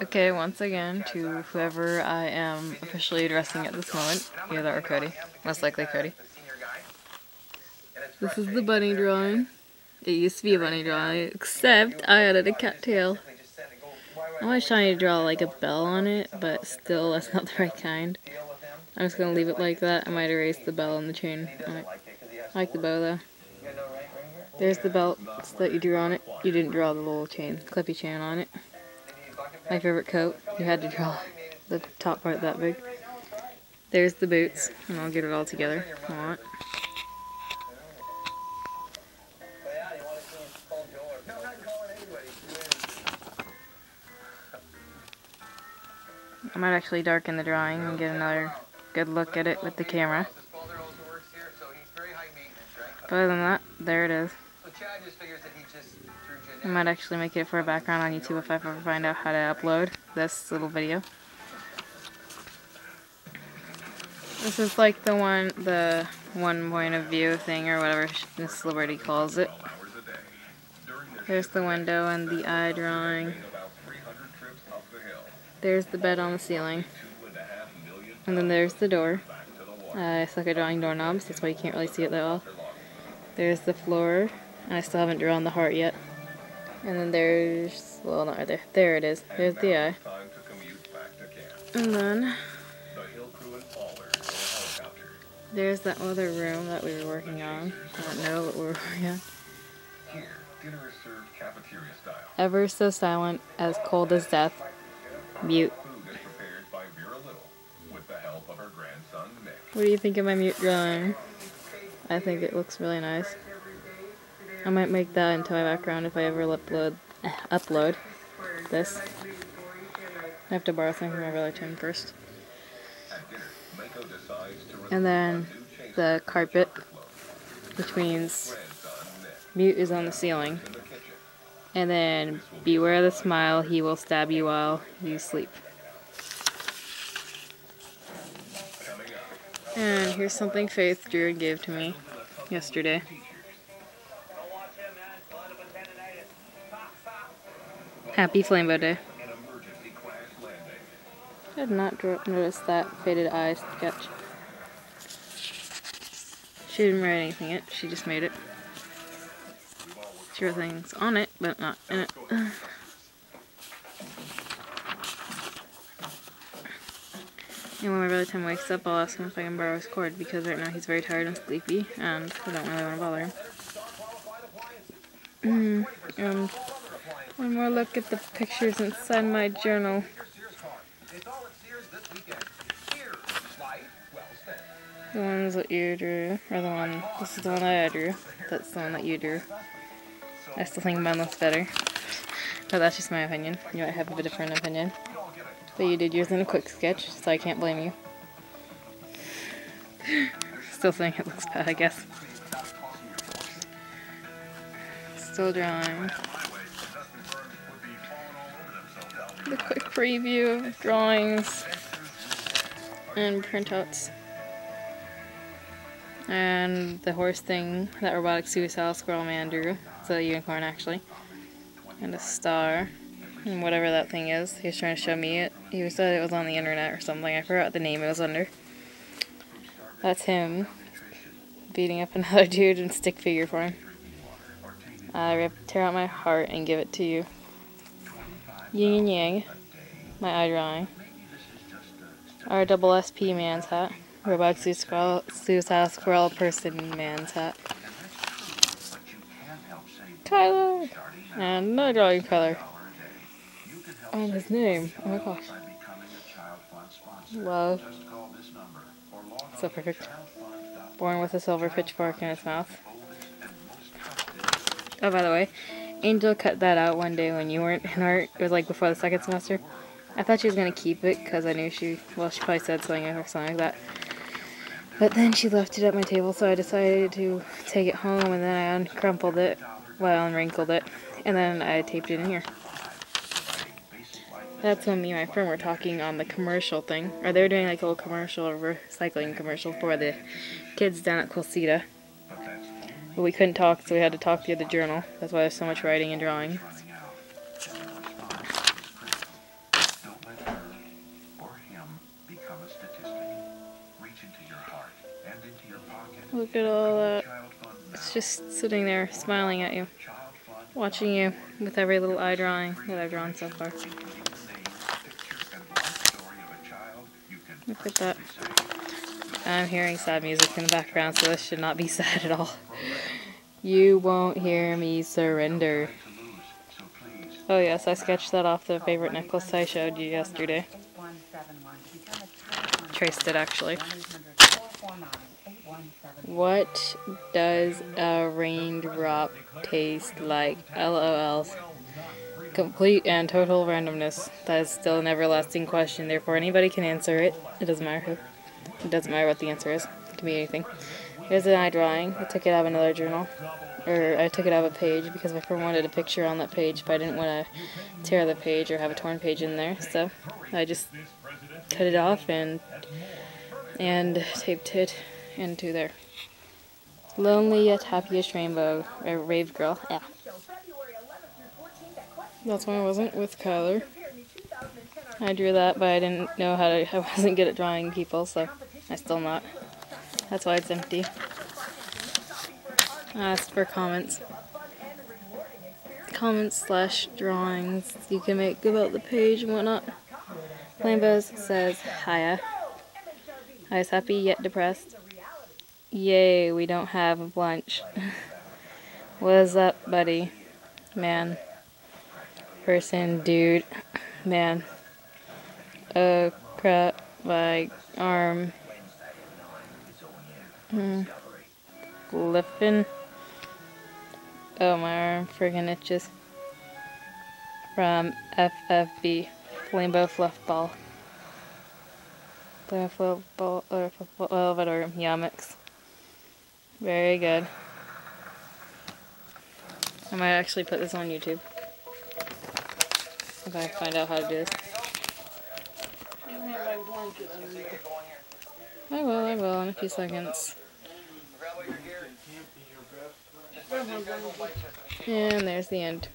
Okay, once again, to whoever I am officially addressing at this moment, either or Cody, most likely Cody. This is the bunny drawing. It used to be a bunny drawing, except I added a cattail. I was trying to draw like a bell on it, but still that's not the right kind. I'm just gonna leave it like that. I might erase the bell and the chain. I like the bow though. There's the belt that you drew on it. You didn't draw the little chain, clippy chain on it. My favorite coat. You had to draw the top part that big. There's the boots, and I'll get it all together I want. I might actually darken the drawing and get another good look at it with the camera. But other than that, there it is. I might actually make it for a background on YouTube if I ever find out how to upload this little video. This is like the one, the one point of view thing or whatever Miss Liberty calls it. There's the window and the eye drawing. There's the bed on the ceiling. And then there's the door. Uh, I suck at drawing doorknobs, that's why you can't really see it that well. There's the floor, and I still haven't drawn the heart yet. And then there's, well, not right there. There it is. There's the eye. And then there's that other room that we were working on. I don't know what we were working on. Ever so silent, as cold as death. Mute. What do you think of my mute drawing? I think it looks really nice. I might make that into my background if I ever upload upload this. I have to borrow something from my relative first. And then the carpet, which means mute is on the ceiling. And then beware the smile, he will stab you while you sleep. And here's something Faith drew and gave to me yesterday. Happy Flambeau Day. I did not notice that faded eye sketch. She didn't write anything in it, she just made it. Sure things on it, but not in it. And when my brother Tim wakes up, I'll ask him if I can borrow his cord because right now he's very tired and sleepy and I don't really want to bother him. Mm, and one more look at the pictures inside my journal. The ones that you drew, or the one, this is the one that I drew. That's the one that you drew. I still think mine looks better. But that's just my opinion. You might have a different opinion. But you did yours in a quick sketch, so I can't blame you. Still think it looks bad, I guess. Still drawing. The quick preview of drawings and printouts. And the horse thing that robotic suicide squirrel man drew. It's a unicorn actually. And a star. And whatever that thing is. He was trying to show me it. He said it was on the internet or something. I forgot the name it was under. That's him beating up another dude in stick figure form. I rip, tear out my heart and give it to you. Yin and Yang. My eye drawing. Our double SP man's hat. Robot Suicide Squirrel Person man's hat. Tyler! And another drawing color. And his name. Oh my gosh. Love. So perfect. Born with a silver pitchfork in his mouth. Oh, by the way, Angel cut that out one day when you weren't in art. It was like before the second semester. I thought she was going to keep it because I knew she, well, she probably said something or something like that. But then she left it at my table, so I decided to take it home, and then I uncrumpled it, well, unwrinkled it, and then I taped it in here. That's when me and my friend were talking on the commercial thing. Or they were doing like a little commercial, a recycling commercial for the kids down at Quilceda. But we couldn't talk, so we had to talk through the journal. That's why there's so much writing and drawing. Look at all that. It's just sitting there, smiling at you. Watching you with every little eye drawing that I've drawn so far. Look at that. I'm hearing sad music in the background, so this should not be sad at all. You won't hear me surrender. Oh yes, I sketched that off the favorite necklace I showed you yesterday. Traced it actually. What does a raindrop taste like? LOLs. Complete and total randomness. That is still an everlasting question, therefore anybody can answer it. It doesn't matter who. It doesn't matter what the answer is. It can be anything. Here's an eye drawing. I took it out of another journal. Or I took it out of a page because my friend wanted a picture on that page, but I didn't want to tear the page or have a torn page in there. So I just cut it off and and taped it into there. Lonely yet happiest rainbow, or rave girl. Yeah. That's why I wasn't with Kyler. I drew that, but I didn't know how to. I wasn't good at drawing people, so I still not. That's why it's empty. Ask for comments. Comments slash drawings you can make about the page and whatnot. Rainbows says, Hiya. I was happy yet depressed. Yay, we don't have lunch. What's up, buddy? Man. Person, dude. Man. Oh, crap. My arm. Hmm. Oh, my arm friggin' itches. From FFB. Rainbow Fluff Ball. Rainbow Fluff Ball, or, or Yamix. Very good. I might actually put this on YouTube. If I find out how to do this. I will, I will, in a few seconds. And there's the end.